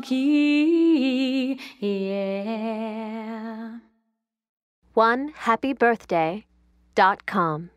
key. Yeah. One happy birthday dot com.